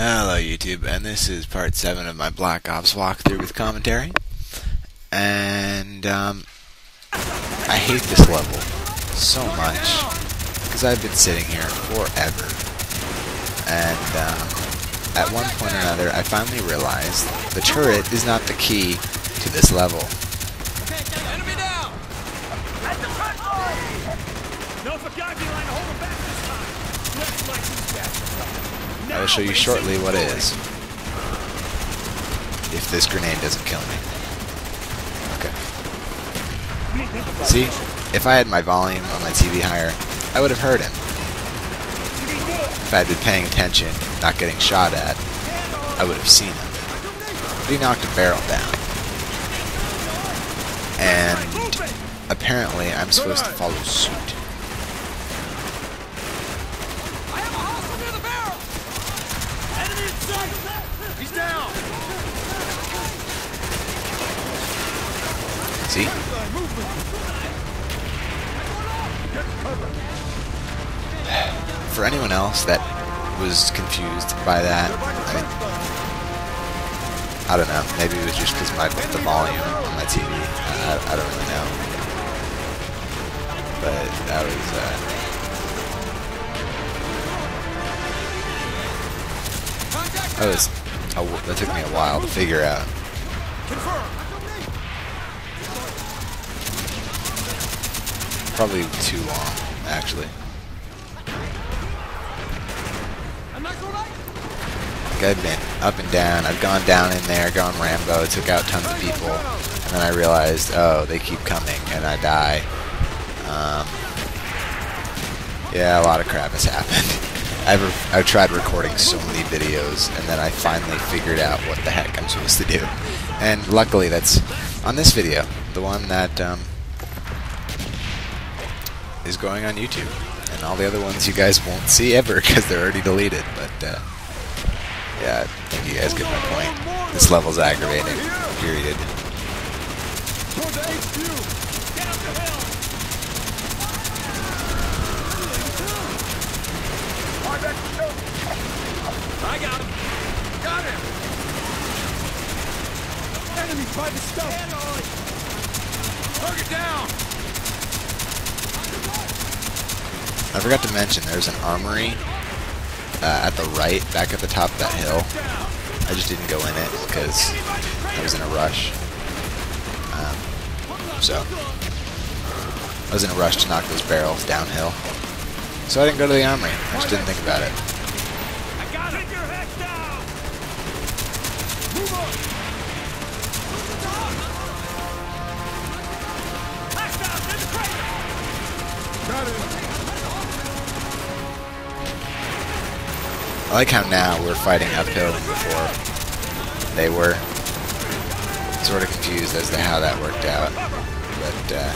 Hello YouTube, and this is part 7 of my Black Ops walkthrough with commentary. And, um, I hate this level so much, because I've been sitting here forever. And, um, at one point or another, I finally realized the turret is not the key to this level. No line hold him back this time! Let's light these. I will show you shortly what it is. If this grenade doesn't kill me. Okay. See? If I had my volume on my TV higher, I would have heard him. If I had been paying attention, not getting shot at, I would have seen him. But he knocked a barrel down. And apparently I'm supposed to follow suit. I have a hostile near the barrel! Enemy in sight! He's down! See? For anyone else that was confused by that, I, I don't know. Maybe it was just because my the volume on my TV. I, I don't really know. But that was. Uh, that was. That took me a while to figure out. Probably too long, actually. Like I've been up and down. I've gone down in there, gone Rambo, took out tons of people, and then I realized, oh, they keep coming, and I die. Um, yeah, a lot of crap has happened. I've, I've tried recording so many videos, and then I finally figured out what the heck I'm supposed to do. And luckily, that's on this video, the one that um, is going on YouTube. And all the other ones you guys won't see ever because they're already deleted. But uh, yeah, I think you guys get my point. This level's aggravating. Period. Toward the HQ! Get up the hill! I got him! Got him! Enemy by the stump! Target down! I forgot to mention there's an armory uh, at the right, back at the top of that hill. I just didn't go in it because I was in a rush. Um, so I was in a rush to knock those barrels downhill. So I didn't go to the armory. I just didn't think about it. I got! Your head down! I like how now we're fighting uphill and before they were. Sort of confused as to how that worked out, but uh,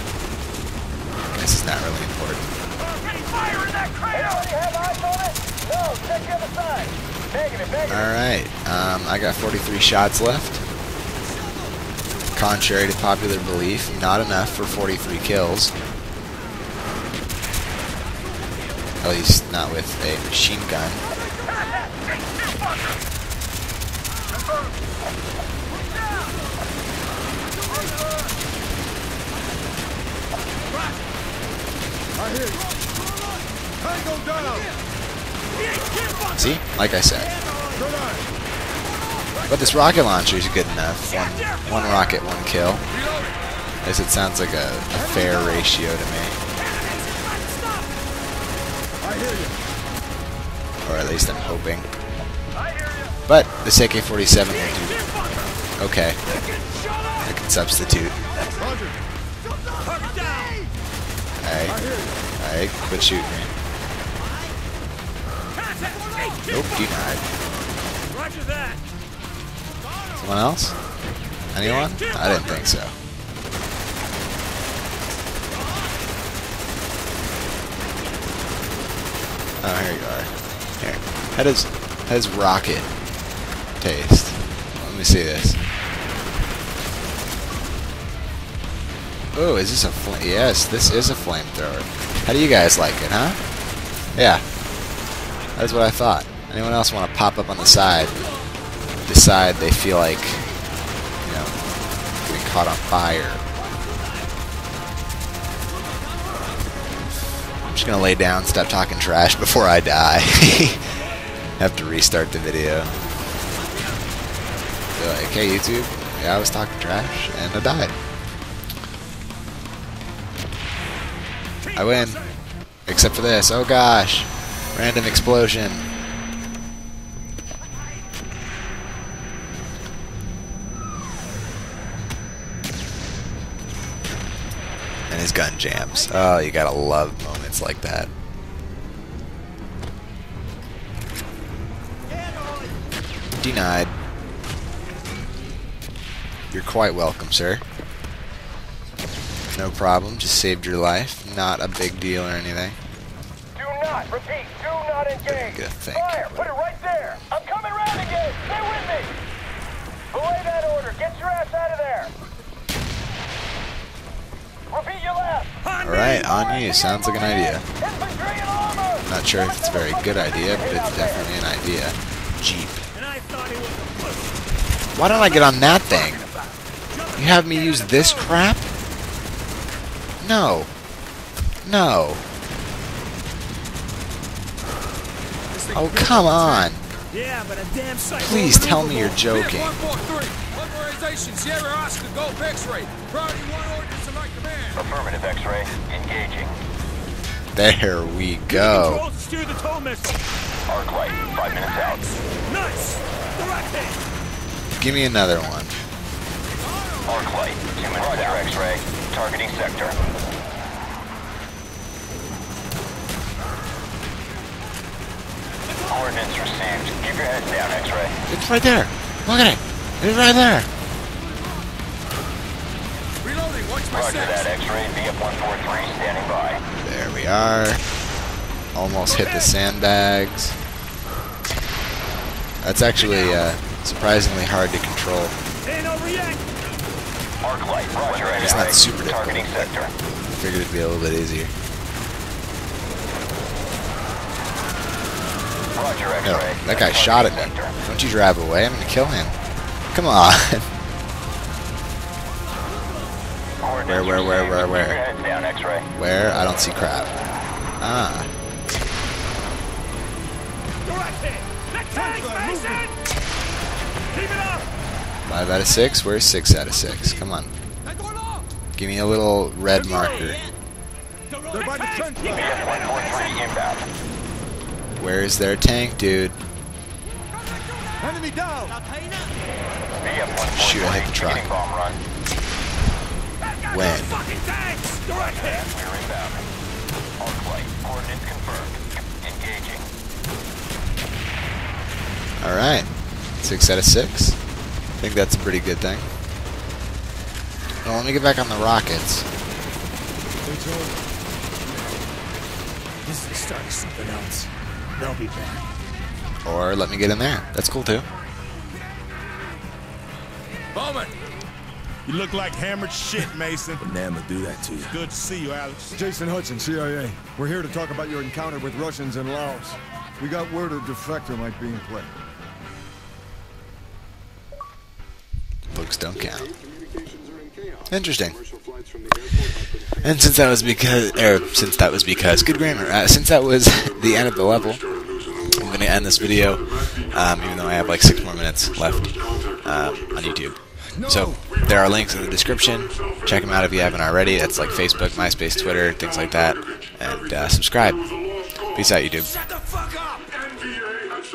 I guess it's not really important. Fire in that crater! No, check the other side. Negative, negative. Alright, um, I got 43 shots left. Contrary to popular belief, not enough for 43 kills. At least not with a machine gun. I hear you. Tango down. See? Like I said. But this rocket launcher is good enough. One, one rocket, one kill. I guess it sounds like a, a fair ratio to me. I hear you. Or at least I'm hoping. But this AK-47 will do okay. I can substitute. Roger. Target down. Alright. Alright, quit shooting me. Nope, denied. Roger that. Someone else? Anyone? I didn't think so. Oh, here you are. Here. How does, how does rocket taste? Let me see this. Oh, is this a flame? Yes, this is a flamethrower. How do you guys like it, huh? Yeah. That's what I thought. Anyone else want to pop up on the side? Decide they feel like, you know, getting caught on fire. I'm just gonna lay down, stop talking trash before I die. Have to restart the video. Be like, hey YouTube, yeah, I was talking trash and I died. I win. Except for this. Oh gosh. Random explosion. And his gun jams. Oh, you gotta love moments like that. Denied. You're quite welcome, sir. No problem, just saved your life. Not a big deal or anything. Do not, repeat, do not engage. Good, thank Fire, put it right there. I'm coming round again. Stay with me. Belay that order. Get your ass out of there. Repeat your left. Alright, on you. Sounds like an idea. Infantry and armor. Not sure if it's a very good idea, but it's definitely an idea. Jeep. And I thought he was a pussy. Why don't I get on that thing? You have me use this crap? No. No. Oh, come on. Yeah, but a damn sight. Please tell me you're joking. 143, authorization, Sierra Oscar, Golf X-ray. Priority 1 orders to my command. Affirmative, X-ray. Engaging. There we go. Control to steer the tow missile. Arc light. Five minutes out. Nice. Direct hit. Give me another one. Arc light. Two minutes out. X-ray. Targeting sector. Coordinates received. Keep your head down, X-ray. It's right there. Look at it. It's right there. Reloading, watch my Roger that. X-ray. VF-143 standing by. There we are. Almost hit the sandbags. That's actually uh, surprisingly hard to control. Ain't. Arc light. Roger, It's not super difficult. Targeting sector. Figured it'd be a little bit easier. No, X-ray. that guy shot at me. Don't you drive away. I'm gonna kill him. Come on. Coordinates Where, where, where, where, received. where? Keep your head down, Where? I don't see crap. Ah. Direct hit. That tank's facing. Keep it up. Five out of six? Where's six out of six? Come on. Give me a little red marker. They're by the trench VF-143 inbound. Where is their tank, dude? Enemy down. Shoot, I hit the truck. beginning. When? Fucking tanks. Direct hit. We're inbound. Arc light. Coordinates confirmed. Engaging. Alright. Six out of six. I think that's a pretty good thing. Well, let me get back on the rockets. This is the start of something else. They'll be back. Or let me get in there. That's cool too. Bowman, You look like hammered shit, Mason. Nam will do that to you. Good to see you, Alex. Jason Hudson, CIA. We're here to talk about your encounter with Russians in Laos. We got word a defector might be in play. Looks don't count. Interesting. And since that was because, er, since that was because, good grammar. Uh, since that was the end of the level, I'm going to end this video, um, even though I have like six more minutes left um, on YouTube. So there are links in the description. Check them out if you haven't already. That's like Facebook, MySpace, Twitter, things like that. And uh, subscribe. Peace out, YouTube.